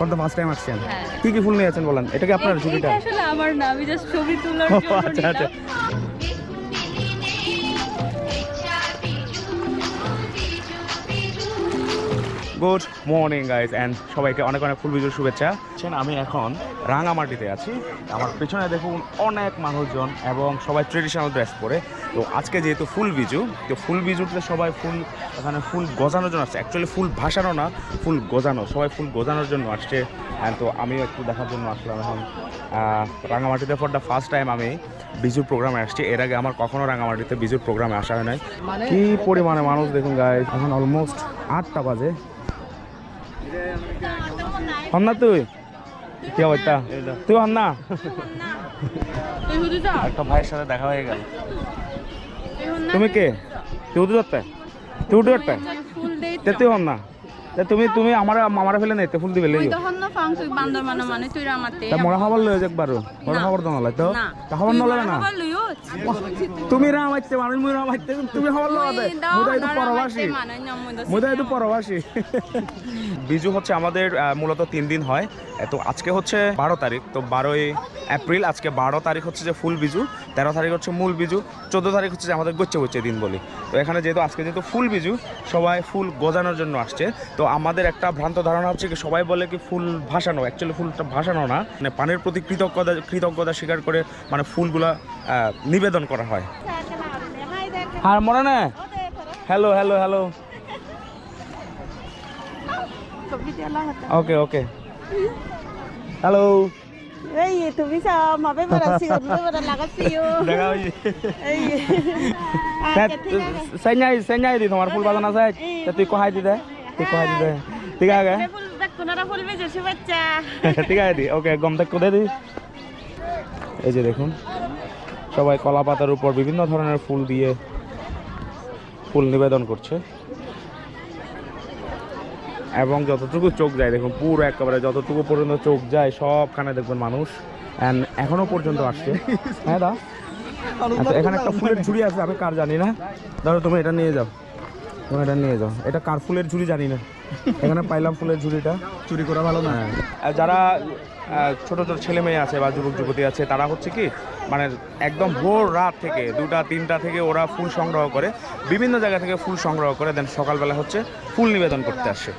For the first time আসছেন হ্যাঁ। কি কি ফুল নিয়েছেন বলেন এটা কি আপনার ছবিটা আসলে আমার না আমি জাস্ট ছবি তোলার জন্য আচ্ছা, আচ্ছা। গুড মর্নিং গাইজ অ্যান্ড সবাইকে অনেক অনেক ফুল বিজুর শুভেচ্ছা। আছেন, আমি এখন রাঙামাটিতে আছি। আমার পেছনে দেখুন অনেক মানুষজন এবং সবাই ট্রেডিশনাল ড্রেস পরে। তো আজকে যেহেতু ফুল বিজু তো ফুল বিজুতে সবাই ফুল এখানে ফুল গজানোর জন্য আসছে। অ্যাকচুয়ালি ফুল ভাসানো না ফুল গজানো। সবাই ফুল গজানোর জন্য আসছে। অ্যান্ড তো আমিও একটু দেখার জন্য আসলাম এখন। রাঙামাটিতে ফর দ্য ফার্স্ট টাইম আমি বিজুর প্রোগ্রামে আসছি। এর আগে আমার কখনো রাঙামাটিতে বিজুর প্রোগ্রামে আসা হয় নাই। কি পরিমাণে মানুষ দেখুন গাইজ এখন অলমোস্ট আটটা বাজে। হন না তুই? কি অবস্থা? তুই হন না তুই হুজু যা একটা ভাইয়ের সাথে দেখা হয়ে গেল। তুমি কে? তুই উঠে যাচ্ছে? তুই উঠে যাচ্ছে? তুই হন না তুমি তুমি আমার মামারা ফেলে নেই ফুল দিবে লেগে। তো হন না ফাং তুই বান্দর মানে মানে তুই রামাতে তা মরা খাবার লয়ে যাক বারো মরা খবর তো? না। তা খাবার নলে না? তুমি রা মাইতে মানুষ মুই রা মাইতে তুমি খাবার লওয়া দে তো পরবাসী। তো পরবাসী। বিজু হচ্ছে আমাদের মূলত তিন দিন হয়। তো আজকে হচ্ছে বারো তারিখ তো বারোই এপ্রিল আজকে বারো তারিখ হচ্ছে যে ফুল বিজু তেরো তারিখ হচ্ছে মূল বিজু চোদ্দ তারিখ হচ্ছে যে আমাদের গোচ্ছে গোচ্ছে দিন বলি। তো এখানে যেহেতু আজকে যেহেতু ফুল বিজু সবাই ফুল গজানোর জন্য আসছে তো আমাদের একটা ভ্রান্ত ধারণা হচ্ছে কি সবাই বলে কি ফুল ভাসানো অ্যাকচুয়ালি ফুলটা ভাসানো না। মানে পানির প্রতি কৃতজ্ঞতা কৃতজ্ঞতা স্বীকার করে মানে ফুলগুলা নিবেদন করা হয়। আর মনে না hello hello hello okay okay hello এই তুমি. দেখা. সেঞ্জাই সেঞ্জাই দি তোমার ফুল বাজানা চাই তুই কহাই দি দে। Di. ঠিক আছে দি? ওকে গম থেকে এই যে দেখুন সবাই কলা পাতার উপর বিভিন্ন ধরনের ফুল দিয়ে ফুল নিবেদন করছে। এবং যতটুকু চোখ যায় দেখুন পুরো একেবারে যতটুকু পর্যন্ত চোখ যায় সবখানে দেখবেন মানুষ। অ্যান্ড এখনও পর্যন্ত আসছে। হ্যাঁ দা? আচ্ছা এখানে একটা ফুলের ঝুড়ি আছে আমি কার জানি না। ধরো তুমি এটা নিয়ে যাও। তুমি এটা নিয়ে যাও। এটা কার ফুলের ঝুড়ি জানি না। এখানে পাইলাম ফুলের ঝুড়িটা। চুরি করা ভালো না? যারা আহ, ছোট ছোট ছেলে মেয়ে আছে বা যুবক যুবতী আছে তারা হচ্ছে কি মানে একদম ভোর রাত থেকে দুটা তিনটা থেকে ওরা ফুল সংগ্রহ করে বিভিন্ন জায়গা থেকে ফুল সংগ্রহ করে দেন সকালবেলা হচ্ছে ফুল নিবেদন করতে আসে।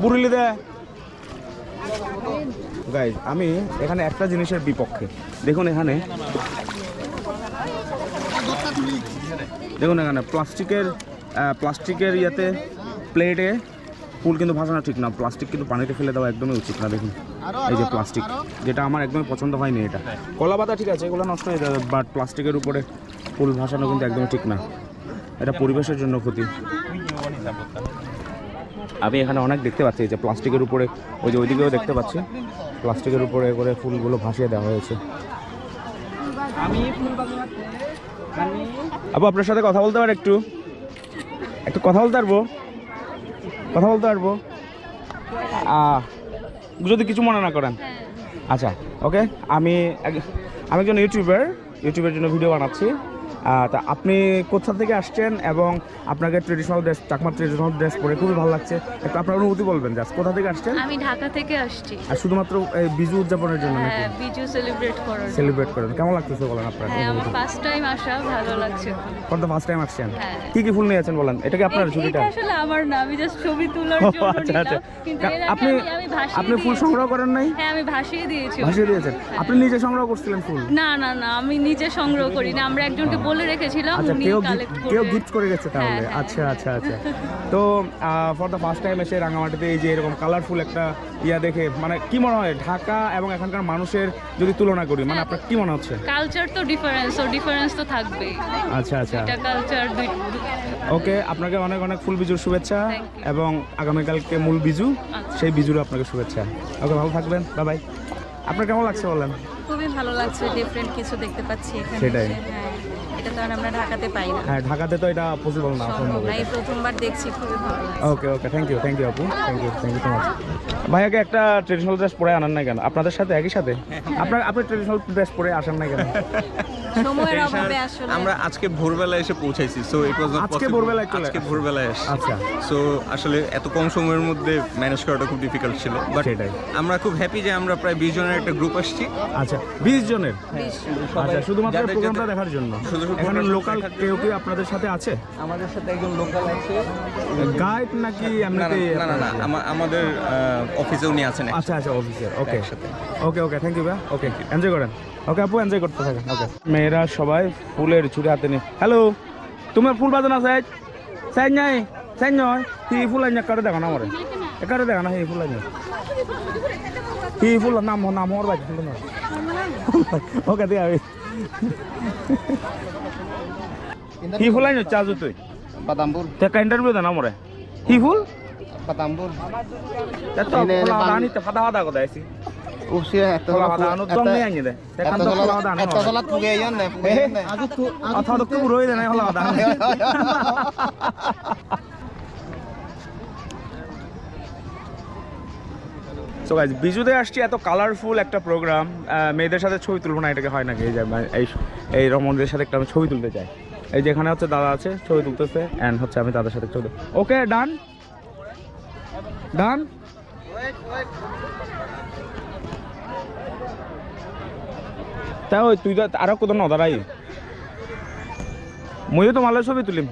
বুড়িলি দে। আমি এখানে একটা জিনিসের বিপক্ষে। দেখুন এখানে। দেখুন এখানে প্লাস্টিকের প্লাস্টিকের ইয়েতে প্লেটে ফুল কিন্তু ভাসানো ঠিক না। প্লাস্টিক কিন্তু পানিতে ফেলে দেওয়া একদমই উচিত না, দেখুন। এই যে প্লাস্টিক যেটা আমার একদমই পছন্দ হয়নি এটা। কলা পাতা ঠিক আছে, এগুলো নষ্ট হয়ে যাবে বাট প্লাস্টিকের উপরে ফুল ভাসানো কিন্তু একদমই ঠিক না। এটা পরিবেশের জন্য ক্ষতি। আমি এখানে অনেক দেখতে পাচ্ছি যে প্লাস্টিকের উপরে, ওই যে ওইদিকেও দেখতে পাচ্ছি। প্লাস্টিকের উপরে করে ফুলগুলো ভাসিয়ে দেওয়া হয়েছে। আপু আপনার সাথে কথা বলতে পারে একটু? একটু কথা বলতে পারব? কথা বলতে পারব? যদি কিছু মনে না করেন। আচ্ছা ওকে আমি আমি একজন ইউটিউবার ইউটিউবের জন্য ভিডিও বানাচ্ছি। তা আপনি কোথা থেকে আসছেন এবং আপনাকে traditional dress Chakma traditional dress পরে খুবই ভালো লাগছে। একটু আপনার অনুভূতি বলবেন জাস্ট কোথা থেকে আসছেন? আমি ঢাকা থেকে আসছি। আর শুধুমাত্র এই বিজু উদযাপনের জন্য নাকি? হ্যাঁ বিজু সেলিব্রেট করার সেলিব্রেট করেন। কেমন লাগতেছে বলেন আপনার হ্যাঁ আমার ফার্স্ট টাইম আসা ভালো লাগছে কোন তো ফার্স্ট টাইম আসছেন? হ্যাঁ। কি কি ফুল নিয়েছেন বলেন? এটা কি আপনার ঝুড়িটা এটা আসলে আমার না আমি জাস্ট ছবি তোলার জন্য আচ্ছা আচ্ছা। আপনি আপনি ফুল সংগ্রহ করেন নাই? হ্যাঁ আমি ভাসিয়ে দিয়েছি ভাসিয়ে দিয়েছেন। আপনি নিজে সংগ্রহ করছিলেন ফুল? না না না আমি নিজে সংগ্রহ করি না আমরা একজনকে বলে রেখেছিলাম আচ্ছা উনি কেউ কালেক্ট gift- করে কেউ গিফট করে গেছে তাহলে। হ্যাঁ, হ্যাঁ। আচ্ছা আচ্ছা আচ্ছা। তো ফর দ্য ফার্স্ট টাইম এসে রাঙামাটিতে এই যে এরকম কালারফুল একটা ইয়া দেখে মানে কি মনে হয় ঢাকা এবং এখানকার মানুষের যদি তুলনা করি মানে আপনার কি মনে হচ্ছে? কালচার তো ডিফারেন্স ও ডিফারেন্স তো থাকবেই। আচ্ছা আচ্ছা। এটা কালচার ওকে আপনাকে অনেক অনেক ফুল বিজুর শুভেচ্ছা. এবং আগামীকালকে মূল বিজু আচ্ছা। সেই বিজুরও আপনাকে শুভেচ্ছা। ওকে ভালো থাকবেন। বাই বাই আপনার কেমন লাগছে বলেন? খুবই ভালো লাগছে ডিফারেন্ট কিছু দেখতে পাচ্ছি এখানে সেটাই। এসে, হ্যাঁ। এটা তো আর আমরা ঢাকাতে পাই না। হ্যাঁ ঢাকাতে তো এটা পসিবল না সম্ভব না এই প্রথমবার দেখছি খুবই ভালো okay okay thank you thank you আপু thank you thank you so much ভাইয়াকে একটা ট্রেডিশনাল ড্রেস পরে আনান না কেন? আপনাদের সাথে একই সাথে? আপনার আপনি ট্রেডিশনাল ড্রেস পরে আসেন না কেন? সময়ের অভাবে আসলে আমরা আজকে ভোরবেলা এসে পৌঁছাইছি সো ইট ওয়াজ আজকে ভোরবেলায় আজকে ভোরবেলায় এসে আচ্ছা। সো আসলে এত কম সময়ের মধ্যে ম্যানেজ করাটা খুব ডিফিকাল্ট ছিল বাট সেটাই। আমরা খুব হ্যাপি যে আমরা প্রায় বিশ জনের একটা গ্রুপ আসছি। আচ্ছা বিশ জনের? আচ্ছা শুধুমাত্র প্রোগ্রামটা দেখার জন্য। শুধু শুধু এখানে লোকাল কেউ কি আপনাদের সাথে আছে? আমাদের সাথে একজন লোকাল আছে। গাইড নাকি এমনিতে না না না আমাদের অফিসে উনি আছেন আচ্ছা আচ্ছা অফিসে ওকে। ওকে ওকে থ্যাংক ইউ ভাই। ওকে এনজয় করেন। ওকে আপু এনজয় করতে থাকেন ওকে মেয়েরা সবাই ফুলের ছুরি হাতে নিয়ে হ্যালো তোমার ফুল বাজে না সাইজ সাইজ নাই সাইজ নয়। হি ফুল আইন কারে দেখো না মরে একারে দেখো না হি ফুল আইন হি ফুল? নাম নাম ওর বাজে ফুল না ওকে দিয়ে আমি। হি ফুল আইন চাজু তুই? Patambur, তে কা ইন্টারভিউ দে না মরে হি ফুল. এত ফলা দানি তে ফাদা ফাদা কথা আইছি। Usia deh, সো গাইজ বিজুতে আসছি এত কালারফুল একটা প্রোগ্রাম মেয়েদের সাথে ছবি তুলবো না এটাকে হয় নাকি এই যে এই এই রমণদের সাথে একটা আমি ছবি তুলতে চাই। এই যেখানে হচ্ছে দাদা আছে ছবি তুলতেছে অ্যান্ড হচ্ছে আমি তাদের সাথে ছবি ওকে ডান ডান তা ওই তুই তো আরও কোথাও নদারাই ময়ও তো ভালো ছবি তুলিম।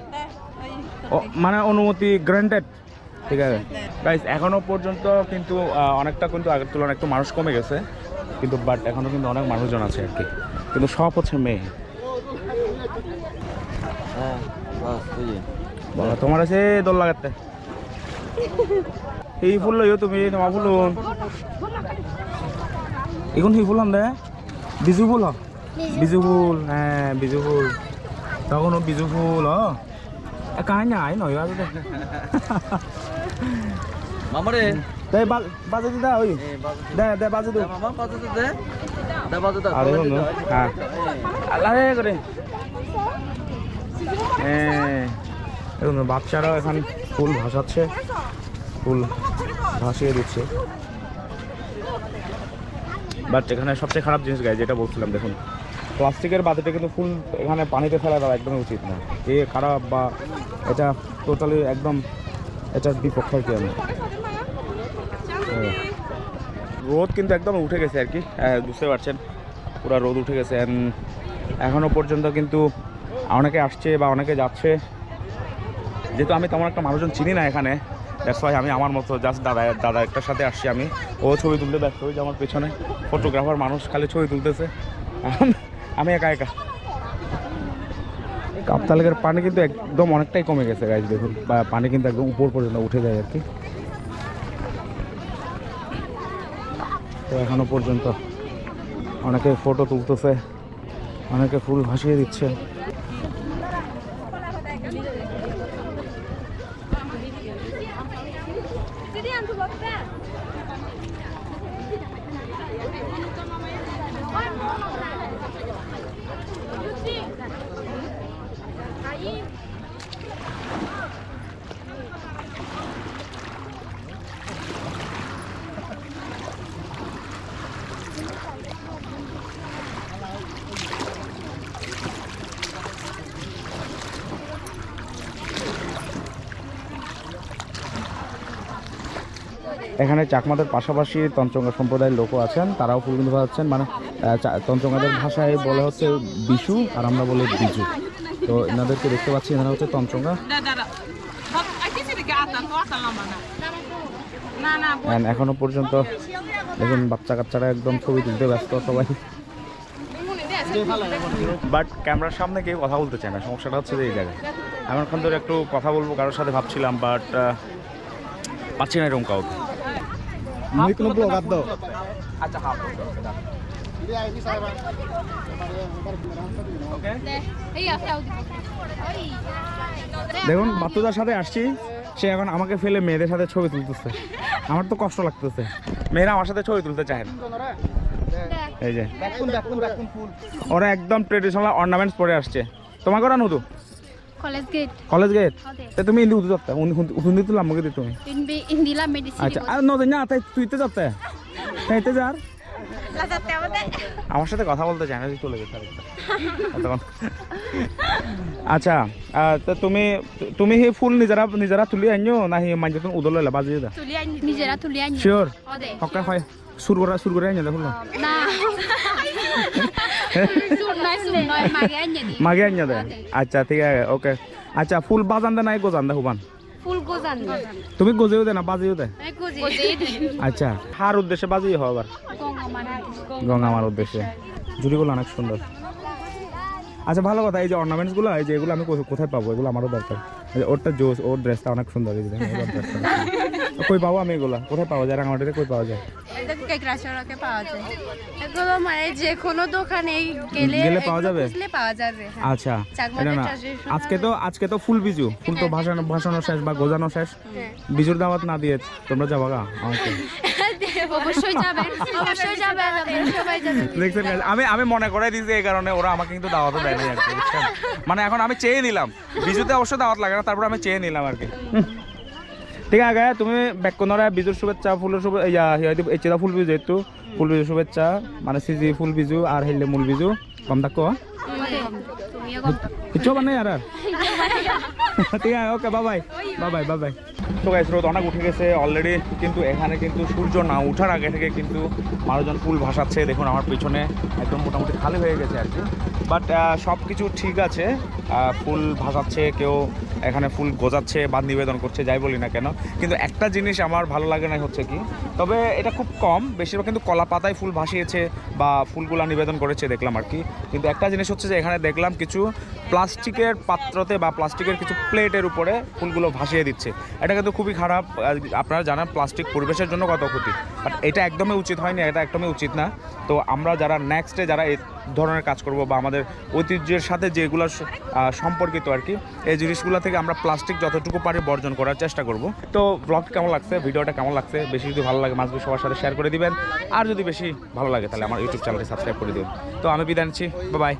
মানে অনুমতি গ্রান্টেড ঠিক আছে। গাইস এখনও পর্যন্ত কিন্তু অনেকটা কিন্তু আগের তুলনায় একটু মানুষ কমে গেছে। কিন্তু বাট এখনও কিন্তু অনেক মানুষজন আছে আর কি। কিন্তু সব হচ্ছে মেয়ে। বলো তোমার আছে দোল লাগাতে? এই ফুল লইও তুমি তোমার ফুল। এখন সেই ফুল দে বিজু ফুল হ বিজু ফুল হ্যাঁ বিজু ফুল তখন ও বিজু ফুল হ। এ কাহিনী আই নয় আর দে মামারে। দে বাজে ওই। দে। দে বাজে দে। মামা দে দে। বাজু দে আরে বন্ধু হ্যাঁ। আল্লাহ করে। হ্যাঁ বাচ্চারা এখন ফুল ভাসাচ্ছে। ফুল ভাসিয়ে দিচ্ছে। বাট এখানে সবচেয়ে খারাপ জিনিস গাই যেটা বলছিলাম দেখুন প্লাস্টিকের বাতিটা কিন্তু ফুল এখানে পানিতে ফেলা দেওয়া একদমই উচিত না। এ খারাপ বা এটা টোটালি একদম এটার বিপক্ষে আর কি আমি? হ্যাঁ। রোদ কিন্তু একদম উঠে গেছে আর কি। হ্যাঁ, বুঝতে পারছেন পুরো রোদ উঠে গেছে। And এখনও পর্যন্ত কিন্তু অনেকে আসছে বা অনেকে যাচ্ছে। যেহেতু আমি তেমন একটা মানুষজন চিনি না এখানে দ্যাটস ওয়াই আমি আমার মতো জাস্ট দাদা দাদা একটার সাথে আসছি আমি। ও ছবি তুলতে ব্যস্ত হয়েছে আমার পেছনে। ফটোগ্রাফার মানুষ খালি ছবি তুলতেছে। আম- একা একা। কাপ্তালের পানি কিন্তু একদম অনেকটাই কমে গেছে গাছ দেখুন। বা, পানি কিন্তু একদম উপর পর্যন্ত উঠে যায় আর কি। তো এখনও পর্যন্ত অনেকে ফটো তুলতেছে, অনেকে ফুল ভাসিয়ে দিচ্ছে। এখানে চাকমাদের পাশাপাশি তঞ্চঙ্গা সম্প্রদায়ের লোকও আছেন, তারাও ফুল কিন্তু ভাজাচ্ছেন মানে তঞ্চঙ্গাদের ভাষায় বলা হচ্ছে বিশু আর আমরা বলি বিজু। তো এনাদেরকে দেখতে পাচ্ছি, এনারা হচ্ছে তঞ্চঙ্গা এখনও পর্যন্ত দেখুন, বাচ্চা কাচ্চারা একদম ছবি তুলতে ব্যস্ত সবাই। বাট ক্যামেরার সামনে কেউ কথা বলতে চায় না, সমস্যাটা হচ্ছে এই জায়গায়। আমি এখন ধরে একটু কথা বলব, কারোর সাথে ভাবছিলাম বাট পাচ্ছি না এরকম কাউকে। আচ্ছা হাফ দেখুন বাচ্চাদের সাথে আসছি। সে এখন আমাকে ফেলে মেয়েদের সাথে ছবি তুলতেছে। আমার তো কষ্ট লাগতেছে। মেয়েরা আমার সাথে ছবি তুলতে চায় না। এই যে. ওরা একদম ট্রেডিশনাল অর্নামেন্টস পরে আসছে। তোমাকে ঘর নুদু। College gate. College gate Oke. তে তুমি ইন্দি উদু যাতে উদু তুলাম আমাকে দিতে তুমি Indi Indila medicine. আচ্ছা আর নদী না তাই তুই তো যাতে তাইতে যার আমার সাথে কথা বলতে চায় না তুই চলে। তখন আচ্ছা তো তুমি তুমি সেই ফুল নিজেরা নিজেরা তুলি আনিও না সেই মাঝে তুমি উদল লইলা বাজিয়ে দা tulian. শিওর হকা হয় সুর করা সুর করে আনিয়ে ফুল Nah. মাগে আনিয়ে দে? আচ্ছা ঠিক আছে ওকে। আচ্ছা ফুল বাজান দে নাই গোজান দে হুবান. তুমি গজেও দে না বাজিও দে. আচ্ছা হার উদ্দেশ্যে বাজিয়ে হবার আবার। গঙ্গা আমার উদ্দেশ্যে। জুড়িগুলো অনেক সুন্দর। আচ্ছা ভালো কথা এই যে অর্নামেন্টসগুলো এই যে এগুলো আমি কোথায়- পাবো? এগুলো আমারও দরকার। ওরটা জোস ওর ড্রেসটা অনেক সুন্দর এই। কই পাবো আমি এগুলো? কোথায় পাওয়া যায়? রাঙামাটিতে কই পাওয়া যায়? হ্যাঁ। আজকে তো আজকে তো ফুল বিজু। ফুল তো ভাসানো ভাসানো শেষ বা গোজানো শেষ। বিজুর দাওয়াত না দিয়ে তোমরা যাবা গা আমাকে। অবশ্যই যাবেন অবশ্যই যাবেন সবাই যাবে। দেখছেন আমি আমি মনে করে দিয়েছি এই কারণে ওরা আমাকে কিন্তু দাওয়াতও দেয় নাই আর কি মানে এখন আমি চেয়ে নিলাম। বিজুতে অবশ্য দাওয়াত লাগে না তারপর আমি চেয়ে নিলাম আর কি। ঠিক আছে তুমি বেকনরা বিজুর শুভেচ্ছা ফুলের শুভেচ্ছা ইয়া ফুল বিজু যেহেতু ফুল বিজু শুভেচ্ছা মানে সিজি ফুল বিজু আর হেললে মূল বিজু। কম থাকো কিচ্ছু মানে আর? ঠিক আছে ওকে বাবাই বাবাই বাবাই তো গাইস রোদ অনেক উঠে গেছে অলরেডি কিন্তু এখানে কিন্তু সূর্য না ওঠার আগে থেকে কিন্তু মানুষজন ফুল ভাসাচ্ছে। দেখুন আমার পিছনে একদম মোটামুটি খালি হয়ে গেছে আর কি। বাট সব কিছু ঠিক আছে। ফুল ভাসাচ্ছে, কেউ এখানে ফুল গোজাচ্ছে বা নিবেদন করছে, যাই বলি না কেন। কিন্তু একটা জিনিস আমার ভালো লাগে না হচ্ছে কি, তবে এটা খুব কম, বেশিরভাগ কিন্তু কলা পাতায় ফুল ভাসিয়েছে বা ফুলগুলা নিবেদন করেছে দেখলাম আর কি। কিন্তু একটা জিনিস হচ্ছে যে এখানে দেখলাম কিছু প্লাস্টিকের পাত্রতে বা প্লাস্টিকের কিছু প্লেটের উপরে ফুলগুলো ভাসিয়ে দিচ্ছে। এটা কিন্তু খুবই খারাপ আপনারা জানেন প্লাস্টিক পরিবেশের জন্য কত ক্ষতি। বাট এটা একদমই উচিত হয়নি, এটা একদমই উচিত না। তো আমরা যারা নেক্সটে যারা ধরনের কাজ করব বা আমাদের ঐতিহ্যের সাথে যেগুলো সম্পর্কিত আর কি, এই জিনিসগুলো থেকে আমরা প্লাস্টিক যতটুকু পারি বর্জন করার চেষ্টা করব। তো ব্লগ কেমন লাগছে? ভিডিওটা কেমন লাগছে? বেশি যদি ভালো লাগে, মাছগুলো সবার সাথে শেয়ার করে দিবেন। আর যদি বেশি ভালো লাগে, তাহলে আমার ইউটিউব চ্যানেলটি সাবস্ক্রাইব করে দিন তো আমি বিদায় নিচ্ছি। বাই